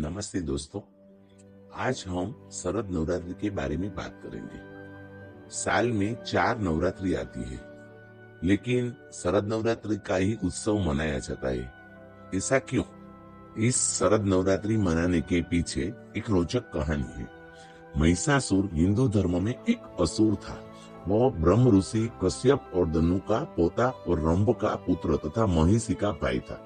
नमस्ते दोस्तों। आज हम शरद नवरात्रि के बारे में बात करेंगे। साल में चार नवरात्रि आती है, लेकिन शरद नवरात्रि का ही उत्सव मनाया जाता है। ऐसा क्यों? इस शरद नवरात्रि मनाने के पीछे एक रोचक कहानी है। महिषासुर हिंदू धर्म में एक असुर था। वह ब्रह्म, ऋषि, कश्यप और दनु का पोता और रंभ का पुत्र तथा महिषी का भाई था।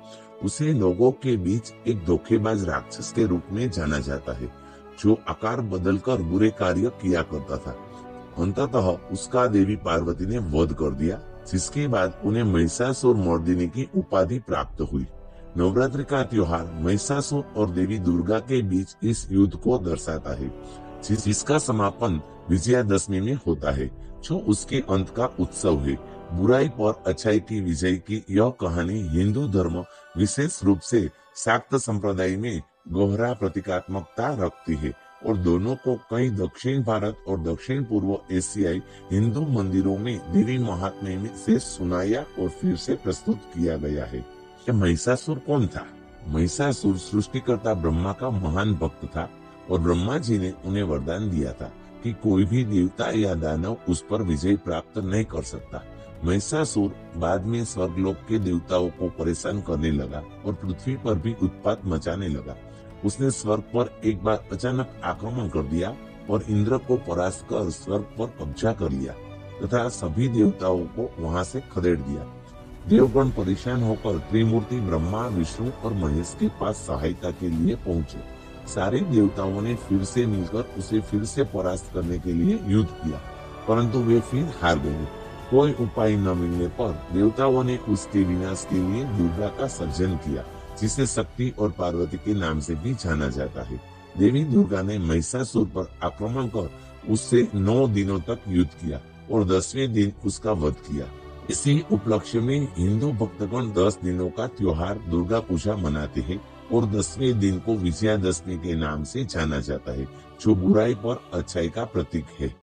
उसे लोगों के बीच एक धोखेबाज राक्षस के रूप में जाना जाता है, जो आकार बदलकर बुरे कार्य किया करता था। अंततः उसका देवी पार्वती ने वध कर दिया, जिसके बाद उन्हें महिषासुर मर्दिनी की उपाधि प्राप्त हुई। नवरात्रि का त्योहार महिषासुर और देवी दुर्गा के बीच इस युद्ध को दर्शाता है, जिसका समापन विजयादशमी में होता है, जो उसके अंत का उत्सव है। बुराई पर अच्छाई की विजय की यह कहानी हिंदू धर्म विशेष रूप से शाक्त संप्रदाय में गहरा प्रतीकात्मकता रखती है और दोनों को कई दक्षिण भारत और दक्षिण पूर्व एशियाई हिंदू मंदिरों में देवी महात्म्य में से सुनाया और फिर से प्रस्तुत किया गया है। महिषासुर कौन था? महिषासुर सृष्टिकर्ता ब्रह्मा का महान भक्त था और ब्रह्मा जी ने उन्हें वरदान दिया था। कि कोई भी देवता या दानव उस पर विजय प्राप्त नहीं कर सकता। महिषासुर बाद में स्वर्गलोक के देवताओं को परेशान करने लगा और पृथ्वी पर भी उत्पात मचाने लगा। उसने स्वर्ग पर एक बार अचानक आक्रमण कर दिया और इंद्र को परास्त कर स्वर्ग पर कब्जा कर लिया तथा सभी देवताओं को वहाँ से खदेड़ दिया। देवगण परेशान होकर त्रिमूर्ति ब्रह्मा, विष्णु और महेश के पास सहायता के लिए पहुँचे। सारे देवताओं ने फिर से मिलकर उसे फिर से परास्त करने के लिए युद्ध किया, परंतु वे फिर हार गए। कोई उपाय न मिलने पर देवताओं ने उसके विनाश के लिए दुर्गा का सर्जन किया, जिसे शक्ति और पार्वती के नाम से भी जाना जाता है। देवी दुर्गा ने महिषासुर पर आक्रमण कर उससे नौ दिनों तक युद्ध किया और दसवें दिन उसका वध किया। इसी उपलक्ष्य में हिंदू भक्तगण दस दिनों का त्योहार दुर्गा पूजा मनाते हैं। और दसवें दिन को विजयादशमी के नाम से जाना जाता है, जो बुराई पर अच्छाई का प्रतीक है।